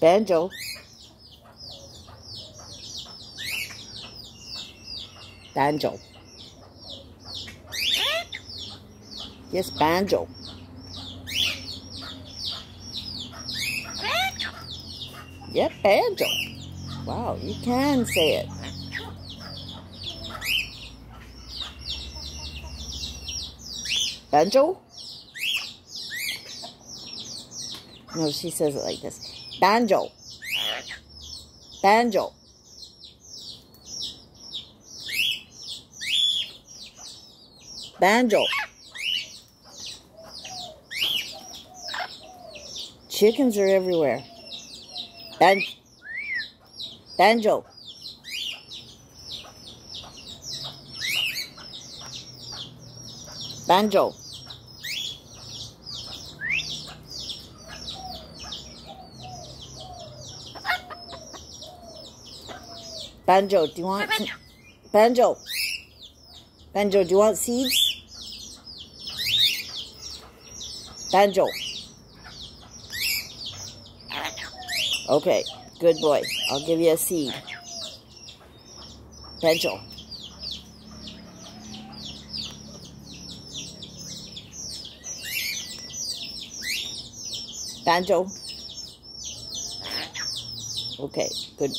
Banjo. Banjo. Yes, banjo. Yep, banjo. Wow, you can say it. Banjo? No, she says it like this. Banjo. Banjo. Banjo. Chickens are everywhere. Ban banjo. Banjo. Banjo, do you want some? Banjo. Banjo, do you want seeds? Banjo. Okay, good boy. I'll give you a seed. Banjo. Banjo. Okay, good.